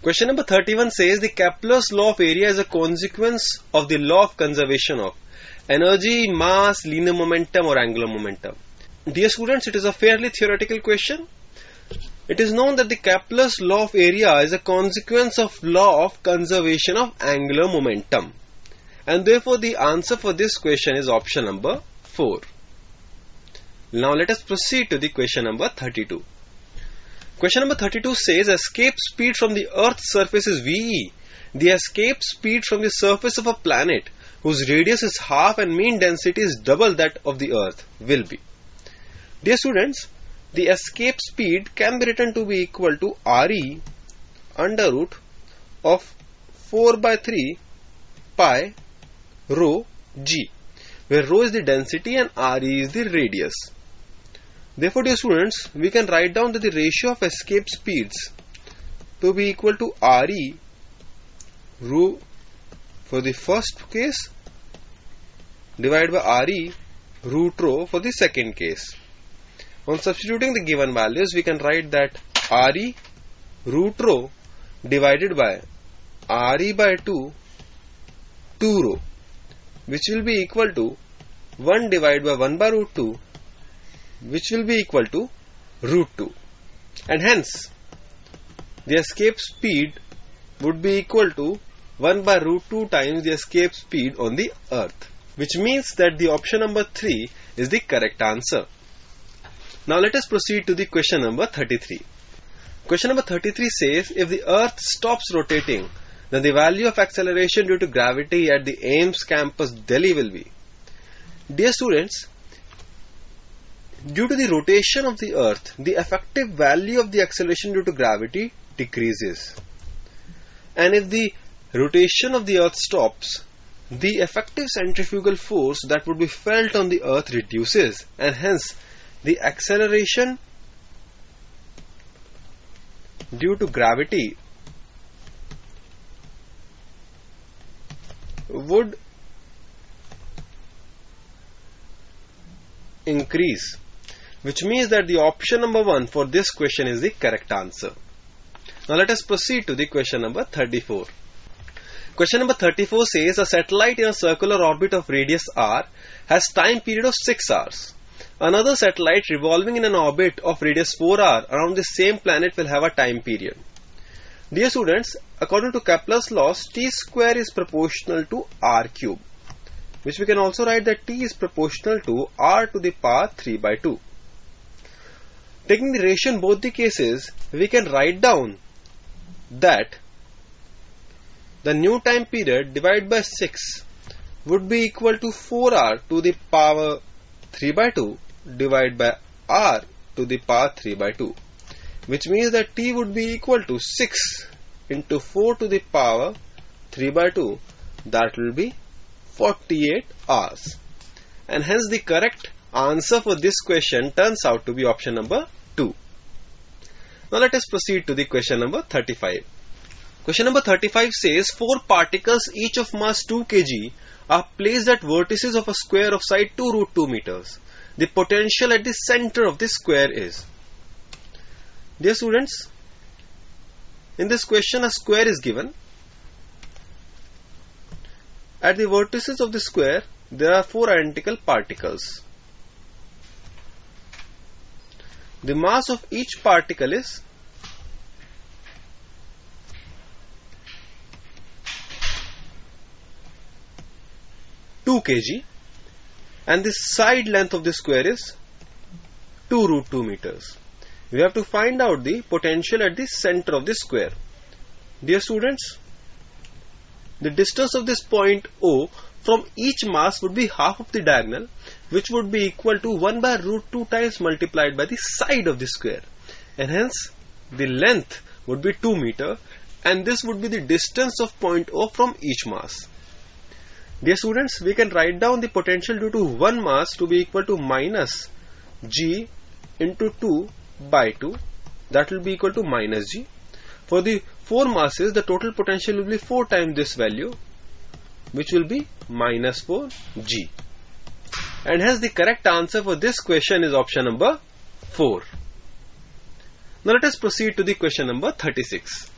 Question number 31 says the Kepler's law of area is a consequence of the law of conservation of energy, mass, linear momentum or angular momentum. Dear students, it is a fairly theoretical question. It is known that the Kepler's law of area is a consequence of law of conservation of angular momentum. And therefore the answer for this question is option number 4. Now let us proceed to the question number 32. Question number 32 says escape speed from the earth's surface is VE. The escape speed from the surface of a planet whose radius is half and mean density is double that of the earth will be. Dear students, the escape speed can be written to be equal to RE under root of 4 by 3 pi rho g where rho is the density and RE is the radius. Therefore, dear students, we can write down that the ratio of escape speeds to be equal to Re rho for the first case divided by Re root rho for the second case. On substituting the given values, we can write that Re root rho divided by Re by 2 2 rho which will be equal to 1 divided by 1 by root 2 which will be equal to root 2 and hence the escape speed would be equal to 1 by root 2 times the escape speed on the earth which means that the option number 3 is the correct answer. Now let us proceed to the question number 33. Question number 33 says if the earth stops rotating then the value of acceleration due to gravity at the AIIMS campus Delhi will be. Dear students, Due to the rotation of the earth, the effective value of the acceleration due to gravity decreases. And if the rotation of the earth stops, the effective centrifugal force that would be felt on the earth reduces and hence the acceleration due to gravity would increase which means that the option number 1 for this question is the correct answer. Now let us proceed to the question number 34. Question number 34 says a satellite in a circular orbit of radius r has time period of 6 hours. Another satellite revolving in an orbit of radius 4r around the same planet will have a time period. Dear students, according to Kepler's laws, t square is proportional to r cube, which we can also write that t is proportional to r to the power 3 by 2. Taking the ratio in both the cases, we can write down that the new time period divided by 6 would be equal to 4r to the power 3 by 2 divided by r to the power 3 by 2 which means that t would be equal to 6 into 4 to the power 3 by 2 that will be 48 hours and hence the correct answer for this question turns out to be option number 2. Now let us proceed to the question number 35. Question number 35 says four particles each of mass 2 kg are placed at vertices of a square of side 2 root 2 meters. The potential at the center of the square is. Dear students, in this question a square is given. At the vertices of the square there are four identical particles. The mass of each particle is two kg and the side length of the square is 2 root 2 meters. We have to find out the potential at the center of the square. Dear students, the distance of this point O from each mass would be half of the diagonal which would be equal to 1 by root 2 times multiplied by the side of the square and hence the length would be 2 meter and this would be the distance of point O from each mass. Dear students, we can write down the potential due to one mass to be equal to minus g into 2 by 2 that will be equal to minus g. For the four masses, the total potential will be 4 times this value which will be minus 4 g. And hence the correct answer for this question is option number 4. Now let us proceed to the question number 36.